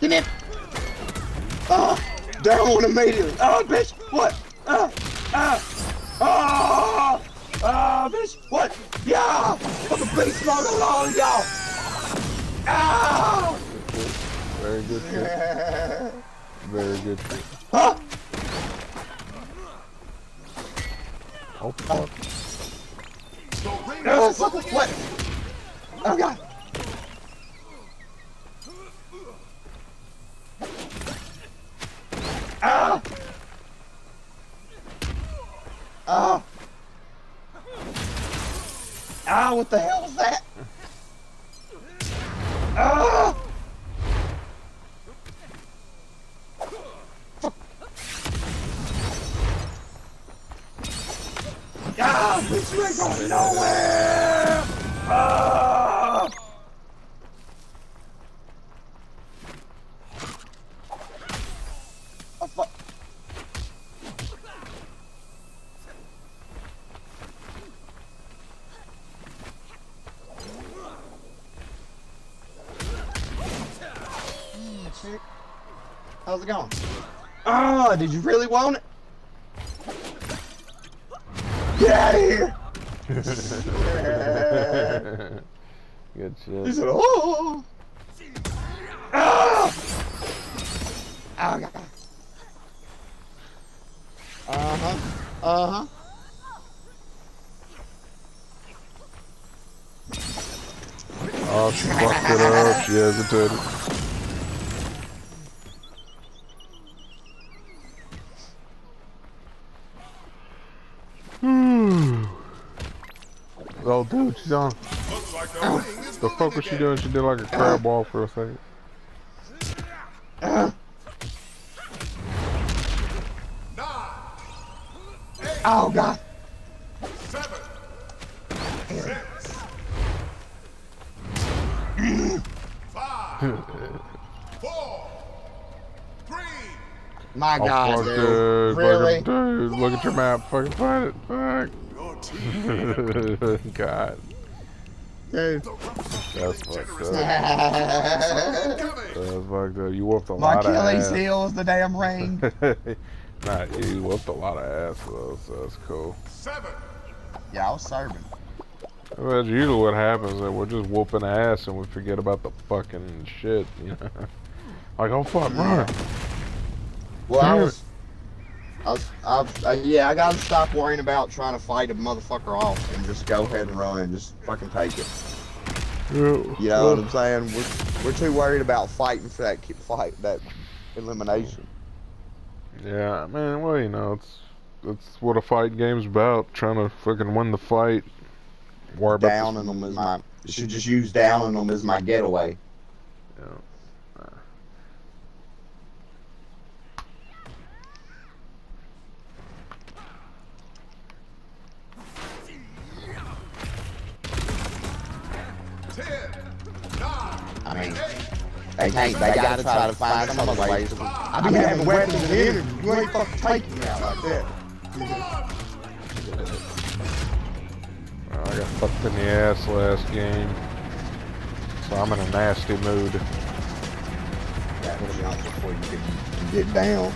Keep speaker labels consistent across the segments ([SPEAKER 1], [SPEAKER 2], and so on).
[SPEAKER 1] Get in. Oh, down one immediately. Oh, bitch. What? Ah, ah, ah, ah, bitch. What? Yeah. Fucking beast mode alone, y'all. Ah.
[SPEAKER 2] Very good shit. Very good shit.
[SPEAKER 1] Huh?
[SPEAKER 2] Oh fuck.
[SPEAKER 1] Oh, fuck. What? Oh, God. Ah! Ah! Ah, what the hell is that? Ah! Ah, you ain't going nowhere! Ah! Oh, fuck. Mm, chick. How's it going? Ah, did you really want it? Get out of here!
[SPEAKER 2] good shit.
[SPEAKER 1] He said, oh! Ah! Oh, God. Uh-huh. Uh-huh.
[SPEAKER 2] Oh, she fucked it up. She has hesitated. Oh, dude, she's on.
[SPEAKER 3] Like the ring is
[SPEAKER 2] The fuck was she doing? She did like a crab ball for a second.
[SPEAKER 3] Nine, eight,
[SPEAKER 1] oh, God.
[SPEAKER 3] seven, six, five, four, three,
[SPEAKER 1] My
[SPEAKER 2] Oh,
[SPEAKER 1] God,
[SPEAKER 2] fuck,
[SPEAKER 1] dude.
[SPEAKER 2] dude.
[SPEAKER 1] Really?
[SPEAKER 2] Fucking, dude, look at your map. Fucking find it. Fuck.
[SPEAKER 3] Your team.
[SPEAKER 2] God.
[SPEAKER 1] Dude.
[SPEAKER 2] That's fucked up. That's fucked up. You whooped a lot of
[SPEAKER 1] Achilles
[SPEAKER 2] ass.
[SPEAKER 1] heel is the damn ring.
[SPEAKER 2] nah, you whooped a lot of ass though, so that's cool.
[SPEAKER 3] Seven,
[SPEAKER 1] Yeah, I was serving.
[SPEAKER 2] That's usually what happens. That we're just whooping ass and we forget about the fucking shit. You know, like oh fuck, run.
[SPEAKER 1] Well, I was, I I uh, yeah, I gotta stop worrying about trying to fight a motherfucker off and just go ahead and run and just fucking take it. You know what I'm saying? We're, we're too worried about fighting for that fight, that elimination.
[SPEAKER 2] Yeah, man. Well, you know, it's that's what a fight game's about. Trying to fucking win the fight. Worry about
[SPEAKER 1] Downing them is my, should just use downing them as my getaway.
[SPEAKER 2] Yeah.
[SPEAKER 3] ten, nine,
[SPEAKER 1] I mean,
[SPEAKER 3] eight,
[SPEAKER 1] they can't, they gotta try to find some other ways. I be having weapons in interviews. You ain't fucking taking me out like that.
[SPEAKER 2] Well, I got fucked in the ass last game, so I'm in a nasty mood.
[SPEAKER 1] Gotta jump before you get, get down.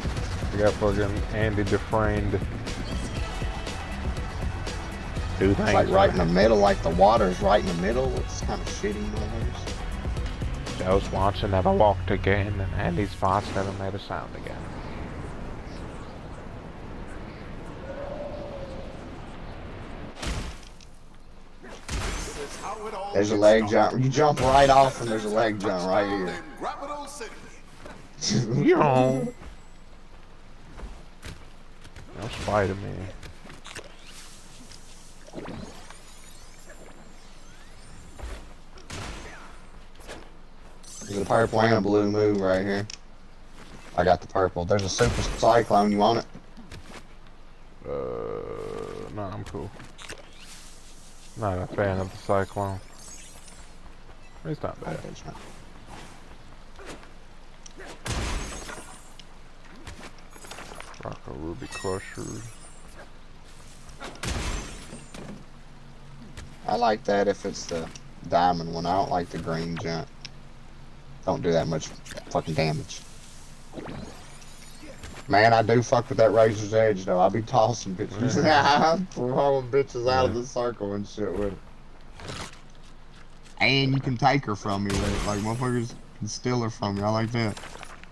[SPEAKER 2] I got fucking Andy Dufresne. Do
[SPEAKER 1] It's
[SPEAKER 2] things
[SPEAKER 1] like right in the middle, like the water's right in the middle. It's kind of shitty
[SPEAKER 2] Joe Swanson never walked again, and Andy's farts never made a sound again.
[SPEAKER 3] this is how it all
[SPEAKER 1] There's a leg jump. You jump right off, and there's a leg jump right here.
[SPEAKER 3] in Grapital City.
[SPEAKER 2] You know. No Spider-Man.
[SPEAKER 1] There's a purple and a blue move right here. I got the purple. There's a super cyclone. You want it?
[SPEAKER 2] Uh, no, I'm cool. Not a fan of the Cyclone. It's not bad. Rock a Ruby Crusher.
[SPEAKER 1] I like that if it's the diamond one. I don't like the green junk. Don't do that much fucking damage. Man, I do fuck with that razor's edge though. I'll be tossing bitches, throwing bitches out of the circle and shit with it. And you can take her from me with it. Like motherfuckers can steal her from me. I like that.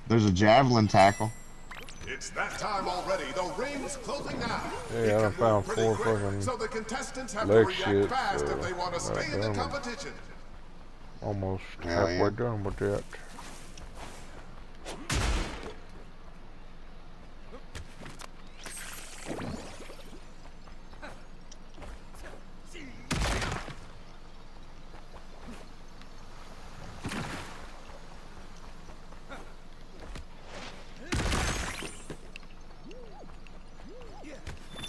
[SPEAKER 1] There's a javelin tackle.
[SPEAKER 3] It's that time already. The ring's closing now.
[SPEAKER 2] Yeah,
[SPEAKER 3] It
[SPEAKER 2] I done
[SPEAKER 3] can
[SPEAKER 2] found four
[SPEAKER 3] quick,
[SPEAKER 2] fucking
[SPEAKER 3] So the contestants have
[SPEAKER 2] leg
[SPEAKER 3] to react
[SPEAKER 2] shit,
[SPEAKER 3] fast
[SPEAKER 2] uh,
[SPEAKER 3] if they want to stay in the
[SPEAKER 2] goddamn it.
[SPEAKER 3] competition.
[SPEAKER 2] Almost
[SPEAKER 1] Hell
[SPEAKER 2] halfway
[SPEAKER 1] yeah.
[SPEAKER 2] done with that.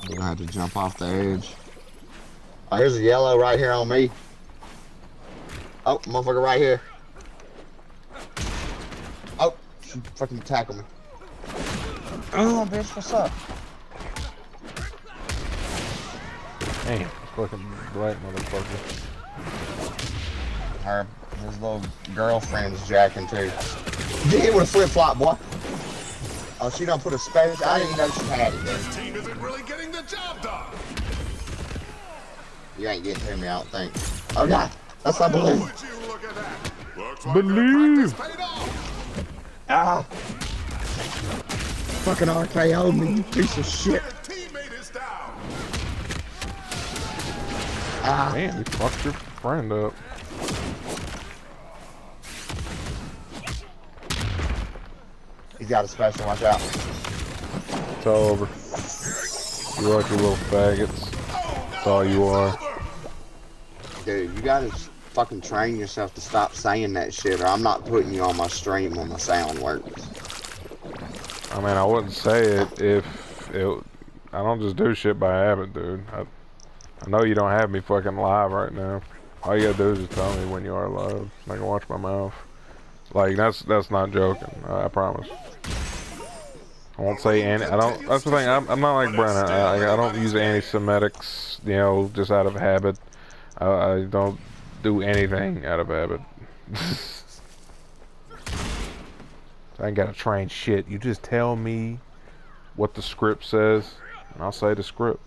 [SPEAKER 1] I'm gonna to jump off the edge. Oh, here's a yellow right here on me. Oh, motherfucker right here. Oh, she fucking tackled me. Oh, bitch, what's up?
[SPEAKER 2] Damn, fucking black motherfucker.
[SPEAKER 1] Her, his little girlfriend's jacking too. Get hit with a flip flop, boy. Oh, she don't put a space. I didn't know she had it.
[SPEAKER 3] This team isn't really getting the job done.
[SPEAKER 1] You ain't getting to me, I don't think. Oh, God. That's not balloon.
[SPEAKER 3] Would you look at that? Looks like
[SPEAKER 2] Believe.
[SPEAKER 3] their practice paid off.
[SPEAKER 1] Ah. Fucking RKO me, you piece of shit.
[SPEAKER 3] Their teammate is down.
[SPEAKER 1] Ah.
[SPEAKER 2] Damn, you fucked your friend up.
[SPEAKER 1] He's got a special, watch out.
[SPEAKER 2] It's all over. You like your little faggots. That's all you are.
[SPEAKER 1] Dude, you gotta fucking train yourself to stop saying that shit, or I'm not putting you on my stream when my sound works.
[SPEAKER 2] I mean, I wouldn't say it if it. I don't just do shit by habit, dude. I, I know you don't have me fucking live right now. All you gotta do is just tell me when you are live. I can watch my mouth. Like that's that's not joking. I, I promise. I won't say any. I don't. That's the thing. I'm, I'm not like Brennan. I, I don't use anti-Semitics. You know, just out of habit. I, I don't do anything out of habit. I ain't gotta train shit. You just tell me what the script says, and I'll say the script.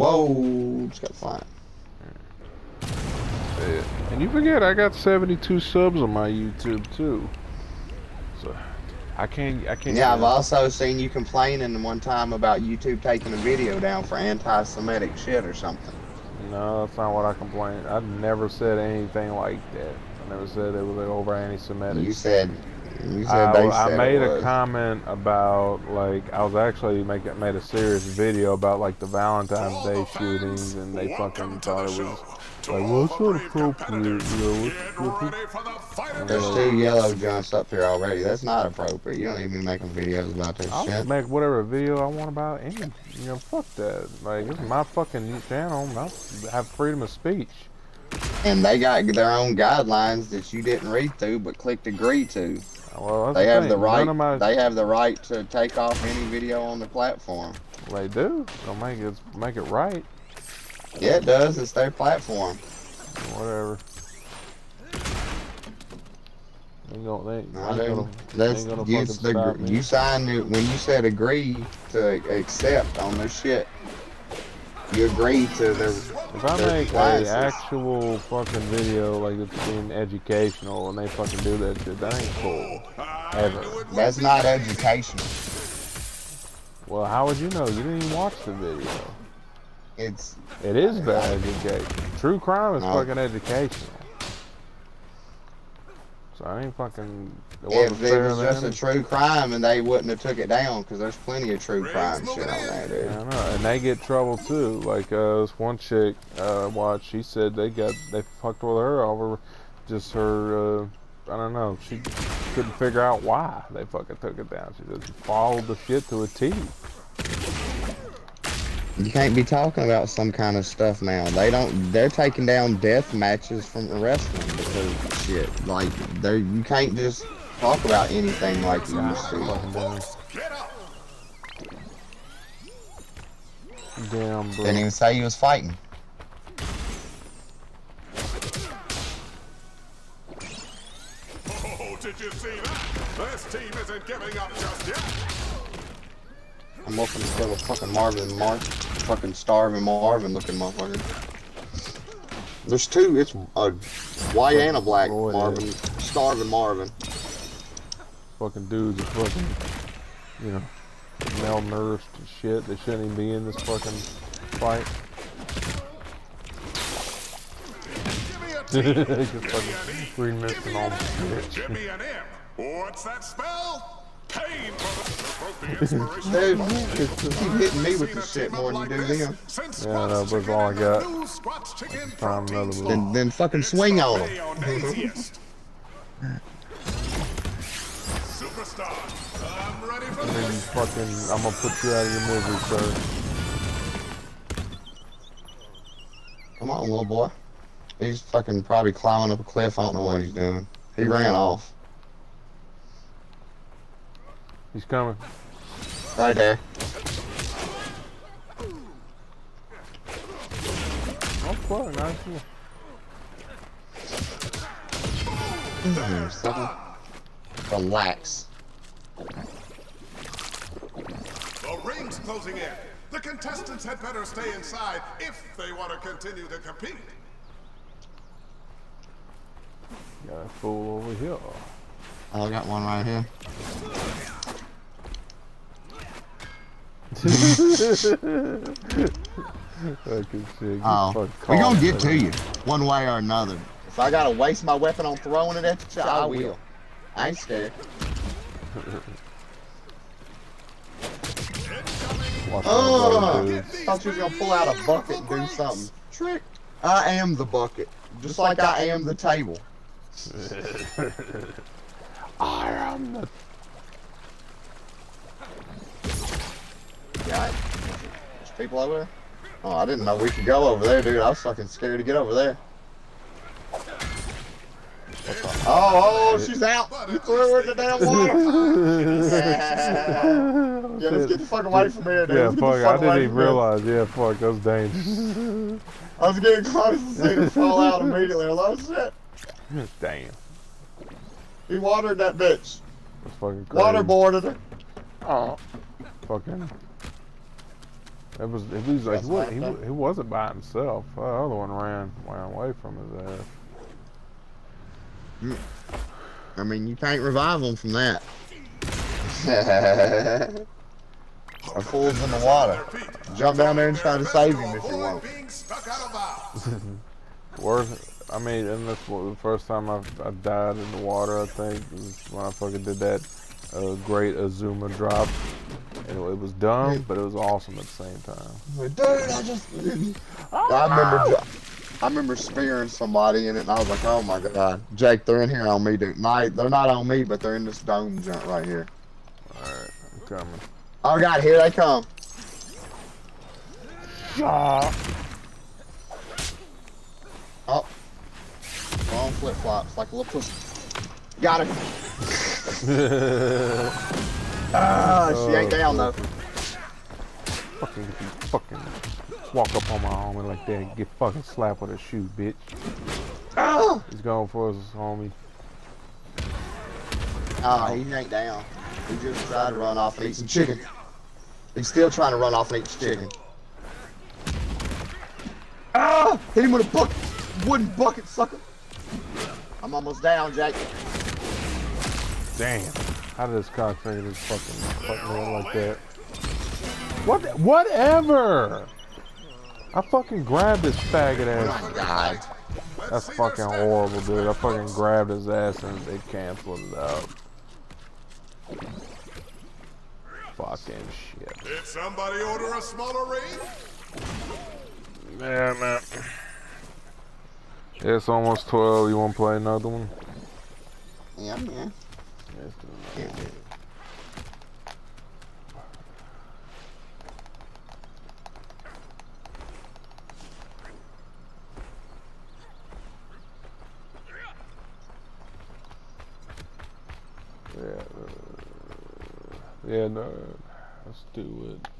[SPEAKER 1] Whoa, just got fine.
[SPEAKER 2] Yeah. And you forget I got 72 subs on my YouTube too. So I can't. I can't.
[SPEAKER 1] Yeah, I've also seen you complaining one time about YouTube taking a video down for anti-Semitic shit or something.
[SPEAKER 2] No, that's not what I complained. I never said anything like that. I never said it was over anti-Semitic.
[SPEAKER 1] You said, you said
[SPEAKER 2] I,
[SPEAKER 1] they
[SPEAKER 2] I
[SPEAKER 1] said
[SPEAKER 2] made a comment about like I was actually make made a serious video about like the Valentine's Day shootings, and they fucking thought it was like,
[SPEAKER 3] all
[SPEAKER 2] well, it's not appropriate, you know.
[SPEAKER 3] Get
[SPEAKER 2] What,
[SPEAKER 3] ready for the fight
[SPEAKER 1] There's two yellow jumps up here already. That's not appropriate. You don't even be making videos about this shit.
[SPEAKER 2] I'll
[SPEAKER 1] shit.
[SPEAKER 2] make whatever video I want about any, you know, fuck that. Like, it's my fucking channel. I have freedom of speech.
[SPEAKER 1] And they got their own guidelines that you didn't read through but clicked agree to.
[SPEAKER 2] Well, that's
[SPEAKER 1] They
[SPEAKER 2] the
[SPEAKER 1] have
[SPEAKER 2] thing.
[SPEAKER 1] the right.
[SPEAKER 2] My,
[SPEAKER 1] They have the right to take off any video on the platform.
[SPEAKER 2] they do. Don't make it make it right.
[SPEAKER 1] Yeah, it does. It's their platform.
[SPEAKER 2] Whatever. Ain't gonna, they, ain't
[SPEAKER 1] I
[SPEAKER 2] gonna,
[SPEAKER 1] do. That's
[SPEAKER 2] ain't gonna
[SPEAKER 1] you. The, you signed it when you said agree to accept on their shit. You agreed to their.
[SPEAKER 2] If I
[SPEAKER 1] their
[SPEAKER 2] make a actual fucking video like it's being educational and they fucking do that shit, that ain't cool. Ever.
[SPEAKER 3] knew it would
[SPEAKER 1] That's not educational.
[SPEAKER 2] Well, how would you know? You didn't even watch the video.
[SPEAKER 1] It's
[SPEAKER 2] It is bad education. True crime is
[SPEAKER 1] No.
[SPEAKER 2] fucking educational. So I ain't fucking. It wasn't
[SPEAKER 1] if it was just a true crime and they wouldn't have took it down because there's plenty of true crime shit on
[SPEAKER 3] in.
[SPEAKER 1] there, dude.
[SPEAKER 2] Yeah, I know, and they get trouble too. Like uh, this one chick uh, watched, she said they got they fucked with her over just her. Uh, I don't know. She couldn't figure out why they fucking took it down. She just followed the shit to a T.
[SPEAKER 1] You can't be talking about some kind of stuff now. They don't. They're taking down death matches from the wrestling because shit. Like they, you can't just talk about anything like you used to.
[SPEAKER 2] Damn.
[SPEAKER 3] Get up!
[SPEAKER 2] Damn, bro.
[SPEAKER 1] Didn't even say he was fighting.
[SPEAKER 3] Oh, did you see that? This team isn't giving up just yet.
[SPEAKER 1] I'm looking to kill a fucking Marvin Mark, fucking starving Marvin looking motherfucker. There's two. It's a white and a black
[SPEAKER 2] Boy,
[SPEAKER 1] Marvin, starving Marvin.
[SPEAKER 2] fucking dudes are fucking, you know, malnourished and shit. They shouldn't even be in this fucking fight.
[SPEAKER 3] Give me a T.
[SPEAKER 2] Just fucking green mist and all shit.
[SPEAKER 3] Give me an M. What's that spell? Pain for the, broke the inspiration.
[SPEAKER 1] Dude, you keep hitting me with this shit more than you do them.
[SPEAKER 2] Yeah, that was all I got. Time another one.
[SPEAKER 1] Then, then fucking swing on him.
[SPEAKER 3] Superstar, I'm ready for
[SPEAKER 2] And then fucking, I'm gonna put you out of your misery, sir.
[SPEAKER 1] Come on, little boy. He's fucking probably climbing up a cliff. I don't know what he's doing. He ran off.
[SPEAKER 2] He's coming.
[SPEAKER 1] Right there.
[SPEAKER 2] Oh, fuck, nice. one.
[SPEAKER 1] Sucker. Relax.
[SPEAKER 3] The ring's closing in. The contestants had better stay inside if they want to continue to compete.
[SPEAKER 2] Got a fool over here.
[SPEAKER 1] Oh, I got one right here.
[SPEAKER 2] Fucking shit. get
[SPEAKER 1] Oh, we gonna get to you one way or another. If I gotta waste my weapon on throwing it at you, I
[SPEAKER 2] I
[SPEAKER 1] will.
[SPEAKER 2] will.
[SPEAKER 1] I ain't scared. Oh,
[SPEAKER 2] out,
[SPEAKER 1] thought you was gonna pull out a bucket and do something. Trick. I am the bucket, just like I am the table.
[SPEAKER 2] I am the
[SPEAKER 1] Yeah. There's people over there. Oh, I didn't know we could go over there, dude. I was fucking scared to get over there. Oh, oh, she's out. You threw her in the damn water. yeah, let's get the fuck away from here, dude.
[SPEAKER 2] Yeah,
[SPEAKER 1] Let's get the
[SPEAKER 2] fuck, I didn't even
[SPEAKER 1] from here.
[SPEAKER 2] realize. Yeah, fuck, that was dangerous.
[SPEAKER 1] I was getting close to see her fall out immediately. I was like, oh, shit.
[SPEAKER 2] Damn.
[SPEAKER 1] He watered that bitch.
[SPEAKER 2] That's fucking crazy.
[SPEAKER 1] Waterboarded her.
[SPEAKER 2] Oh. Fucking. It was, it was like,
[SPEAKER 1] That's
[SPEAKER 2] he, wa- he, he wasn't by himself. The other one ran, ran away from his ass.
[SPEAKER 1] I mean, you can't revive them from that. A fool's in the water. Jump down there and try to save him if you want.
[SPEAKER 3] Being stuck out of bounds.
[SPEAKER 2] Worth, I mean, and that's what, the first time I, I died in the water, I think, was when I fucking did that uh, great Azuma drop. And it, it was dumb, but it was awesome at the same time.
[SPEAKER 1] Dude, I just. I remember. ju- I remember spearing somebody in it, and I was like, "Oh my god, Jake, they're in here on me, dude. Night, they're not on me, but they're in this dome jump right here.
[SPEAKER 2] Alright, I'm coming.
[SPEAKER 1] Oh god, here they come.
[SPEAKER 2] Ah.
[SPEAKER 1] Oh, wrong flip flops, like a little pussy. Got her. Ah, she ain't down though.
[SPEAKER 2] Fucking, fucking walk up on my homie like that and get fucking slapped with a shoe, bitch.
[SPEAKER 1] Ah,
[SPEAKER 2] He's going for us, homie.
[SPEAKER 1] oh, he ain't down. He just tried to run off and eat some chicken. He's still trying to run off and eat some chicken. Ah! Hit him with a bucket, wooden bucket, sucker. I'm almost down, Jack.
[SPEAKER 2] Damn. How did this cockfinger just fucking fuck me like that? What? Whatever. I fucking grabbed this faggot ass.
[SPEAKER 1] Oh my god.
[SPEAKER 2] That's fucking horrible, dude. I fucking grabbed his ass and they canceled it out. Fucking shit.
[SPEAKER 3] Did somebody order a smaller ring?
[SPEAKER 2] Yeah, man. It's almost 12. You want to play another one?
[SPEAKER 1] Yeah, man.
[SPEAKER 2] Let's do.
[SPEAKER 1] Yeah, uh,
[SPEAKER 2] yeah, no, let's do it.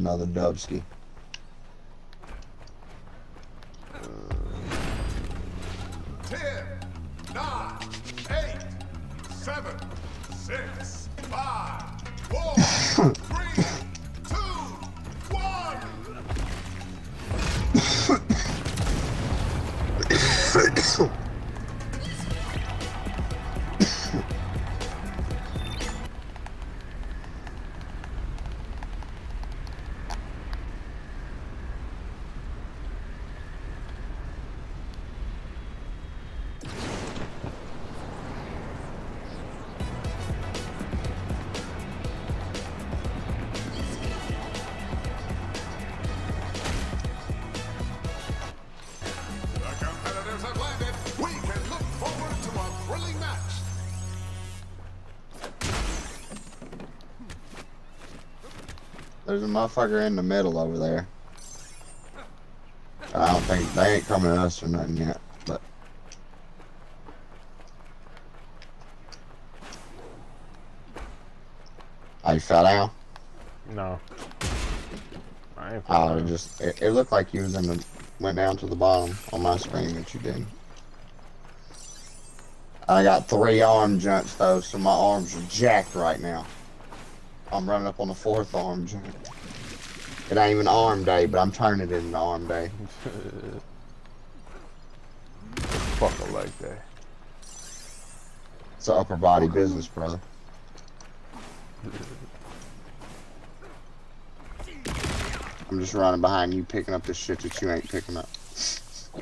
[SPEAKER 1] Another dubski.
[SPEAKER 3] Ten, nine, eight, seven, six, five, four,
[SPEAKER 1] There's a motherfucker in the middle over there. I don't think they ain't coming to us or nothing yet, but I fell down.
[SPEAKER 2] No. I ain't
[SPEAKER 1] Oh, it just it, it looked like you was in the went down to the bottom on my screen, that you didn't. I got three arm jumps though, so my arms are jacked right now. I'm running up on the fourth arm jump. It ain't even arm day, but I'm turning it into arm day.
[SPEAKER 2] Fuck a leg day.
[SPEAKER 1] It's an upper body business, brother. I'm just running behind you, picking up this shit that you ain't picking up.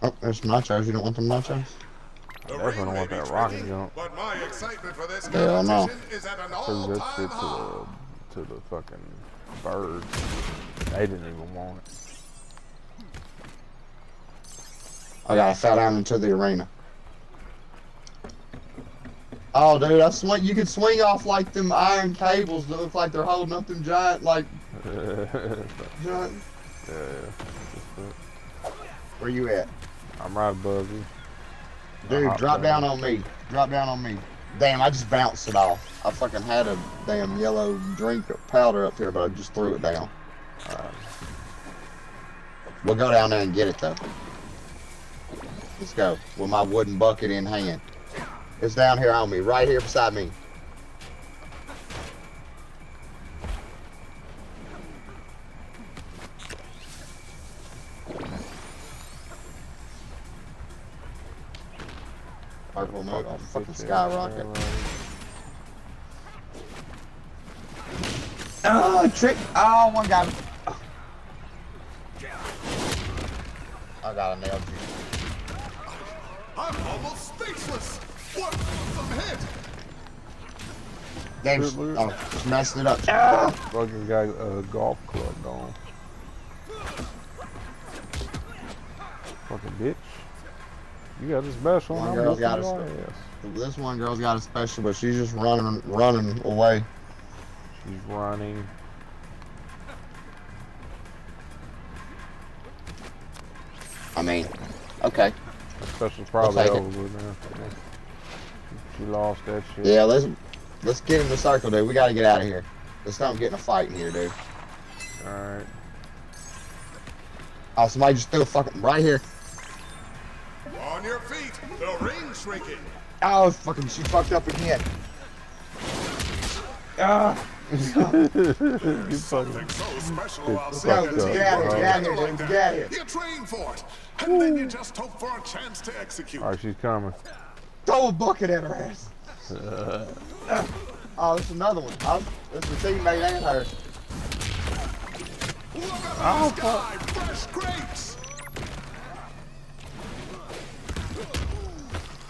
[SPEAKER 1] Oh, there's nachos. You don't want them nachos?
[SPEAKER 3] The
[SPEAKER 2] definitely
[SPEAKER 3] ring
[SPEAKER 2] don't
[SPEAKER 3] may
[SPEAKER 2] want that rocket
[SPEAKER 3] trending,
[SPEAKER 2] jump.
[SPEAKER 3] But my excitement for this
[SPEAKER 1] Hell no.
[SPEAKER 3] competition is at an
[SPEAKER 2] Cause that's
[SPEAKER 3] all-time
[SPEAKER 2] it to the, to the fucking birds. They didn't even want it.
[SPEAKER 1] I gotta fell down into the arena. Oh, dude, I swing. You can swing off like them iron cables that look like they're holding up them giant, like giant.
[SPEAKER 2] yeah.
[SPEAKER 1] Where you at,
[SPEAKER 2] I'm right above you.
[SPEAKER 1] Dude?
[SPEAKER 2] Uh-huh.
[SPEAKER 1] Drop
[SPEAKER 2] down.
[SPEAKER 1] on me. Drop down on me. Damn, I just bounced it off. I fucking had a damn yellow drink of powder up here, but I just threw it down. Uh, we'll go down there and get it though. Let's go with my wooden bucket in hand. It's down here on me, right here beside me. Purple moon, oh, fucking skyrocket. Oh, trick! Oh, one got me. I got a nail you.
[SPEAKER 3] I'm almost speechless. What awesome hit!
[SPEAKER 1] Damn,
[SPEAKER 2] Good move.
[SPEAKER 1] oh, just messed it up. Ah!
[SPEAKER 2] Fucking got a golf club on. Fucking bitch. You got this special.
[SPEAKER 1] One girl's got a
[SPEAKER 2] your
[SPEAKER 1] spe- This one girl's got a special, but she's just running, running away.
[SPEAKER 2] She's running.
[SPEAKER 1] I mean, okay.
[SPEAKER 2] That special's probably over with now. She lost that shit.
[SPEAKER 1] Yeah, let's let's get in the circle, dude. We gotta get out of here. Let's not get in a fight in here, dude.
[SPEAKER 2] Alright.
[SPEAKER 1] Oh, somebody just threw a fucking right here.
[SPEAKER 3] On your feet, the ring shrinking.
[SPEAKER 1] Oh, fucking, she fucked up again. Ah,
[SPEAKER 2] you fucking.
[SPEAKER 3] So special about
[SPEAKER 2] It's
[SPEAKER 3] seeing
[SPEAKER 1] no,
[SPEAKER 3] a
[SPEAKER 2] fucked
[SPEAKER 1] just get out here, get out here,
[SPEAKER 3] like
[SPEAKER 1] get out here.
[SPEAKER 3] You train for it, and then you just hope for a chance to execute.
[SPEAKER 2] Alright, she's coming.
[SPEAKER 1] Throw a bucket at her ass. oh, this is another one. Oh, this is a teammate and her.
[SPEAKER 3] Look at this guy, fresh grapes.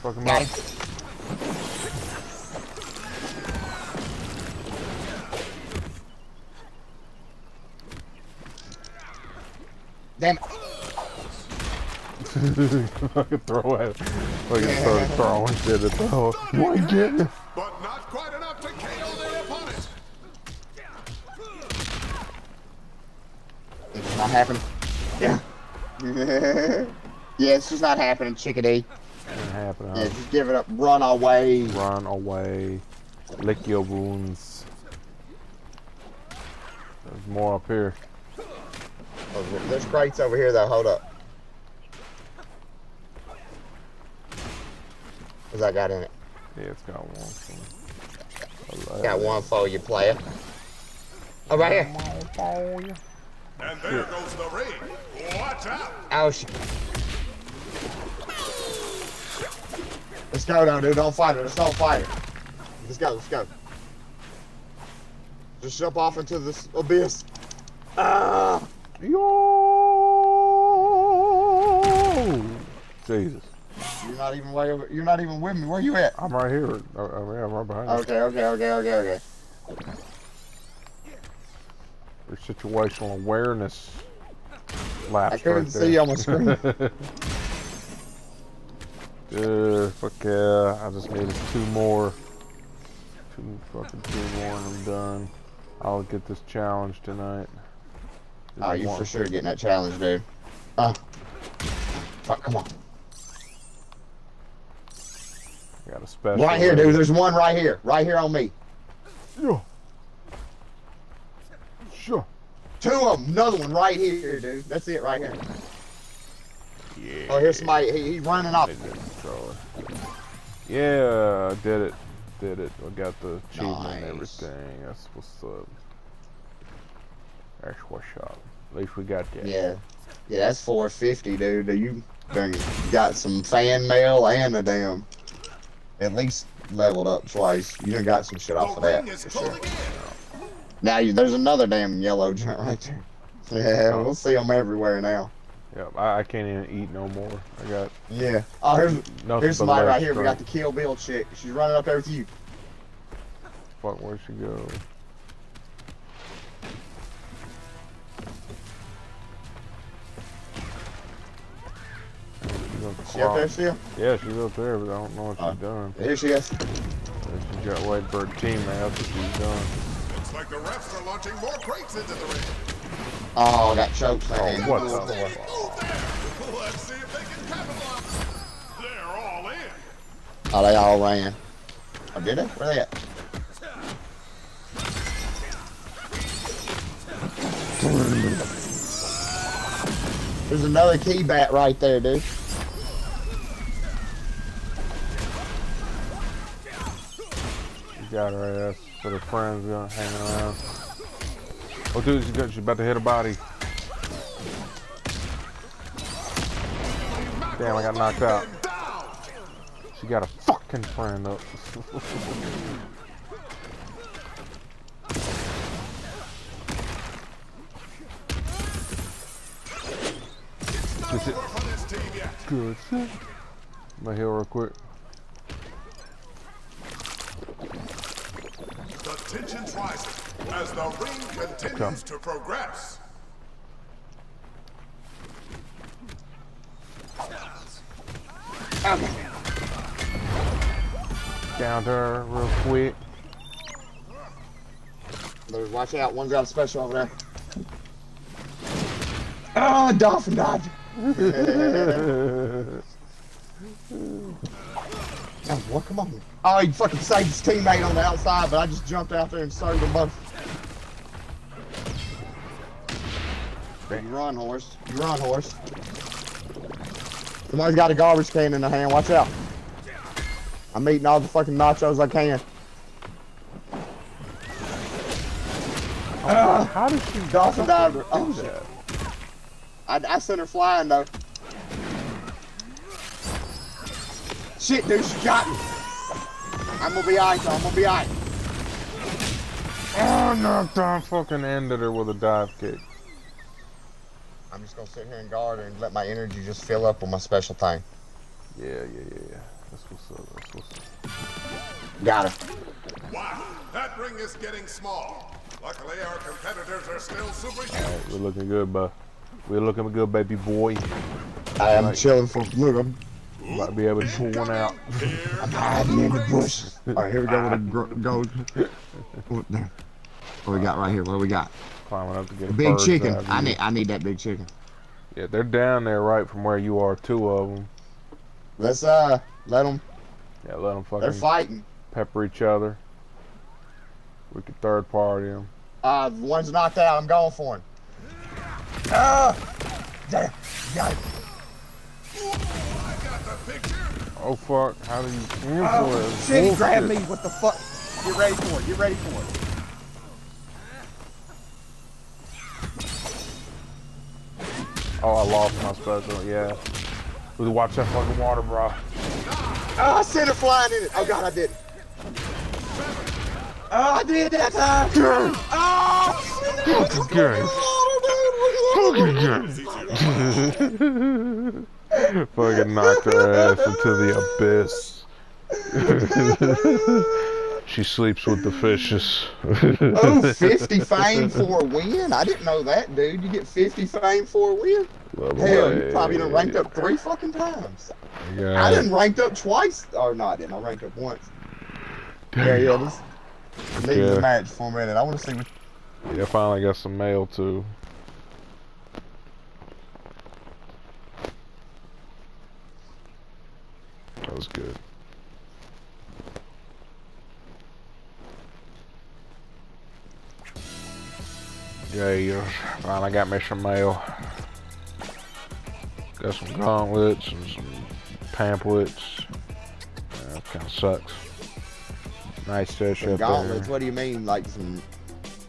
[SPEAKER 2] Fuck
[SPEAKER 1] him
[SPEAKER 2] up.
[SPEAKER 1] Damn
[SPEAKER 2] throw it. Fucking start throwing shit at the hole. One get
[SPEAKER 3] But not quite enough to KO their opponent.
[SPEAKER 1] It's not happening. Yeah. yeah, it's just not happening, chickadee.
[SPEAKER 2] Ain't happening.
[SPEAKER 1] Yeah, just give it up. Run away.
[SPEAKER 2] Run away. Lick your wounds. There's more up here.
[SPEAKER 1] Oh, there's crates over here though. Hold up. What's that got in it?
[SPEAKER 2] Yeah, it's got one. for-
[SPEAKER 1] Got one for you, player. Oh, right here.
[SPEAKER 3] And there goes the ring. Watch out.
[SPEAKER 1] Oh shit. Let's go now, dude. Don't fight it. Let's don't fight it. Let's go. Let's go. Just jump off into this abyss. Ah!
[SPEAKER 2] Yo! Jesus.
[SPEAKER 1] You're not even way over. You're not even with me. Where you at?
[SPEAKER 2] I'm right here. Oh, oh, I'm right behind you.
[SPEAKER 1] Okay, okay, okay, okay, okay.
[SPEAKER 2] Your situational awareness
[SPEAKER 1] I couldn't
[SPEAKER 2] right
[SPEAKER 1] see on my screen.
[SPEAKER 2] Dude, fuck yeah. I just needed two more. Two fucking two more and I'm done. I'll get this challenge tonight. Just
[SPEAKER 1] Oh, you
[SPEAKER 2] one-
[SPEAKER 1] for sure getting that challenge, dude. Uh. Fuck, come on.
[SPEAKER 2] Got a special.
[SPEAKER 1] Right here, dude. There's one right here. Right here on me.
[SPEAKER 2] Yeah. Sure.
[SPEAKER 1] Two of them. Another one right here, dude. That's it right here.
[SPEAKER 2] Yeah.
[SPEAKER 1] Oh, here's somebody. He, he's running off.
[SPEAKER 2] They didn't throw it. Yeah, I did it. Did it. I got the achievement and everything. That's what's up. That's what's up. At least we got that.
[SPEAKER 1] Yeah. Yeah, that's 450, dude. You got some fan mail and a damn. At least leveled up twice. You done got some shit off of that. For sure. Now you, there's another damn yellow joint right there. Yeah, we'll see them everywhere now.
[SPEAKER 2] Yep, I, I can't even eat no more. I got
[SPEAKER 1] Yeah. Oh, here's
[SPEAKER 2] nothing
[SPEAKER 1] here's somebody right
[SPEAKER 2] last
[SPEAKER 1] here. We got the Kill Bill chick. She's running up there with you.
[SPEAKER 2] Fuck, where'd she go? She's up
[SPEAKER 1] She up there still?
[SPEAKER 2] Yeah, she's up there, but I don't know what she's
[SPEAKER 1] Uh,
[SPEAKER 2] doing.
[SPEAKER 1] Here she is.
[SPEAKER 2] She's got waiting for her teammate. That's what she's doing.
[SPEAKER 3] Looks like the refs are launching more crates into the ring.
[SPEAKER 1] Oh, got choked.
[SPEAKER 2] Oh, what the
[SPEAKER 3] Move there.
[SPEAKER 2] fuck?
[SPEAKER 3] Let's see if they can capitalize. They're all in.
[SPEAKER 1] Oh, they all ran. Oh, did they? Where they at? There's another key bat right there, dude.
[SPEAKER 2] She got her ass with her friends going hanging around. Oh, dude, she's, about to hit her body. Damn, I got knocked out. She got a fucking friend up.
[SPEAKER 3] This team.
[SPEAKER 2] Good shit. Gonna heal real quick.
[SPEAKER 3] The tension's rising as the ring continues to progress.
[SPEAKER 1] Okay.
[SPEAKER 2] Down to her real quick.
[SPEAKER 1] There's, watch out. One got special over there. Oh, dolphin dodge. Oh, what? Come on. Oh, he fucking saved his teammate on the outside, but I just jumped out there and started them both. You run, horse. You run, horse. Somebody's got a garbage can in their hand. Watch out. I'm eating all the fucking nachos I can.
[SPEAKER 2] How ah. did she
[SPEAKER 1] Dolphin diver.
[SPEAKER 2] do
[SPEAKER 1] Oh,
[SPEAKER 2] that?
[SPEAKER 1] I, I sent her flying though. Shit, dude, she got me. I'm gonna be alright, though. I'm gonna be alright.
[SPEAKER 2] Oh, knocked down fucking ended her with a dive kick.
[SPEAKER 1] I'm just gonna sit here and guard and let my energy just fill up with my special thing.
[SPEAKER 2] Yeah, yeah, yeah, yeah. That's what's up. That's what's up.
[SPEAKER 1] Got her.
[SPEAKER 3] Wow, that ring is getting small. Luckily, our competitors are still superhuman.
[SPEAKER 2] Alright, we're looking good, bud. We're looking good, baby boy.
[SPEAKER 1] I am chilling for look. I'm,
[SPEAKER 2] Might be able to pull one out.
[SPEAKER 1] I'm hiding in the bush. All right, here we go with the gro- go. What the- what we got right here? What do we got?
[SPEAKER 2] Climbing up to get a
[SPEAKER 1] Big chicken. I need I need that big chicken.
[SPEAKER 2] Yeah, they're down there right from where you are. Two of them.
[SPEAKER 1] Let's uh let them.
[SPEAKER 2] Yeah, let them
[SPEAKER 1] They're fighting.
[SPEAKER 2] pepper each other. We could third party them.
[SPEAKER 1] Uh, the one's knocked out. I'm going for him. Ah! There. Got it.
[SPEAKER 3] I got the picture.
[SPEAKER 2] Oh fuck! How do you aim
[SPEAKER 1] Oh, shit, he grabbed me. What the fuck? Get ready for it. Get ready for it.
[SPEAKER 2] Oh, I lost my special. Yeah. We watch that fucking water, bro.
[SPEAKER 1] Oh, I sent it flying in it. Oh god, I did. Oh, I did that time. Oh, shit.
[SPEAKER 2] Fucking good.
[SPEAKER 1] Fucking
[SPEAKER 2] Fucking knocked her ass into the abyss. she sleeps with the fishes.
[SPEAKER 1] Oh, 50 fame for a win? I didn't know that, dude. You get 50 fame for a win? Hell, you probably done ranked up three fucking times. I didn't ranked up twice. Or no, I didn't. I ranked up once. Yeah, yeah. This, leave
[SPEAKER 2] Yeah.
[SPEAKER 1] the match for a minute. I want to see what.
[SPEAKER 2] Yeah, I finally got some mail too. That was good. Yeah, yeah. Finally got me some mail. Got some gauntlets and some pamphlets. Yeah, kind of sucks. Nice fish
[SPEAKER 1] Some
[SPEAKER 2] up
[SPEAKER 1] gauntlets.
[SPEAKER 2] there.
[SPEAKER 1] What do you mean? Like some.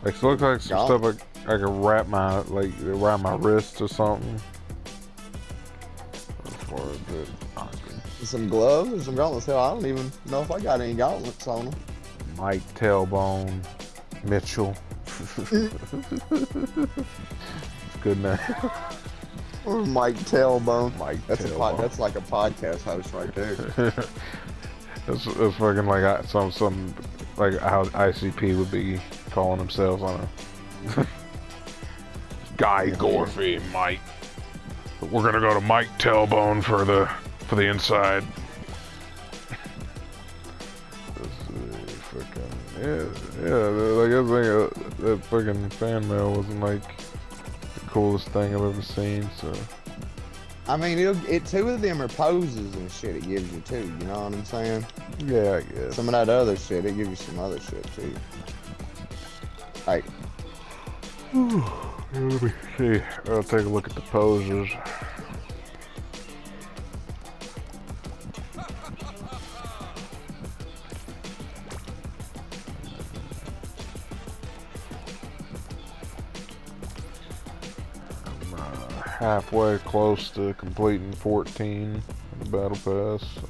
[SPEAKER 2] It looks like some
[SPEAKER 1] Gauntlet.
[SPEAKER 2] stuff I, I could wrap my, like, around my wrist or something. As far as it,
[SPEAKER 1] Some gloves or some gauntlets? Hell, I don't even know if I got any gauntlets on them.
[SPEAKER 2] Mike Tailbone Mitchell. Good.
[SPEAKER 1] Or Mike Tailbone.
[SPEAKER 2] Mike
[SPEAKER 1] That's a pod, that's like a podcast host right there.
[SPEAKER 2] It's, it's fucking like I- some some like how ICP would be calling themselves on a Guy Gorfy, Mike. We're gonna go to Mike Tailbone for the for the inside. Yeah, yeah. Like I think uh, that fucking fan mail wasn't like the coolest thing I've ever seen. So
[SPEAKER 1] I mean, it'll, it two of them are poses and shit. It gives you too. You know what I'm saying?
[SPEAKER 2] yeah, I guess.
[SPEAKER 1] Some of that other shit, it gives you some other shit too. Like,
[SPEAKER 2] Let me see. I'll take a look at the poses. Halfway close to completing 14 in the battle pass. So,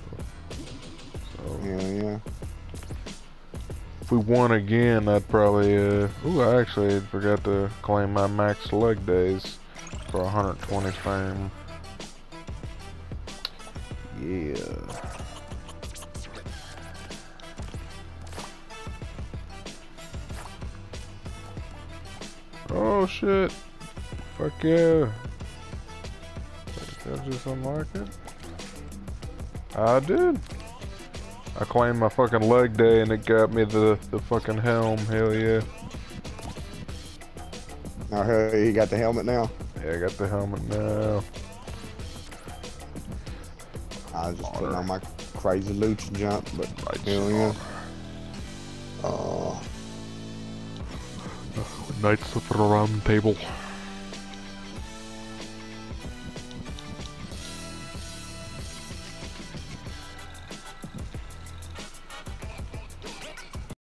[SPEAKER 2] so
[SPEAKER 1] yeah, yeah.
[SPEAKER 2] if we won again, I'd probably. Uh, ooh, I actually forgot to claim my max leg days for 120 fame. Yeah. Oh shit! Fuck yeah! Did I just unlock it? I did. I claimed my fucking leg day and it got me the, the fucking helm. Hell yeah.
[SPEAKER 1] Now, hell, you got the helmet now.
[SPEAKER 2] Yeah, I got the helmet now.
[SPEAKER 1] I was just putting on my crazy lucha jump, but
[SPEAKER 2] Lights
[SPEAKER 1] hell yeah.
[SPEAKER 2] on.
[SPEAKER 1] Oh,
[SPEAKER 2] Knights of the Round Table.